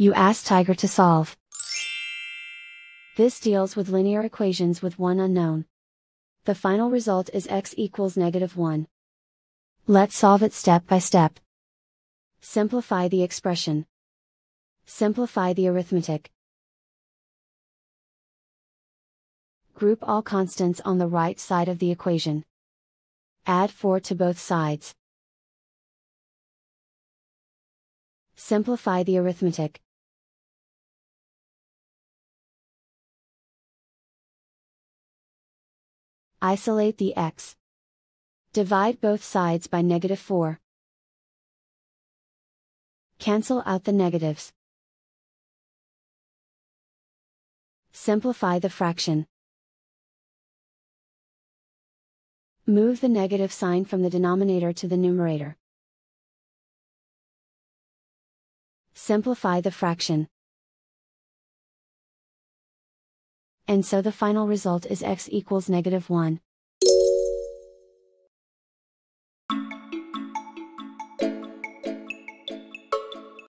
You ask Tiger to solve. This deals with linear equations with one unknown. The final result is x equals negative 1. Let's solve it step by step. Simplify the expression. Simplify the arithmetic. Group all constants on the right side of the equation. Add 4 to both sides. Simplify the arithmetic. Isolate the x. Divide both sides by negative 4. Cancel out the negatives. Simplify the fraction. Move the negative sign from the denominator to the numerator. Simplify the fraction. And so the final result is x equals negative 1.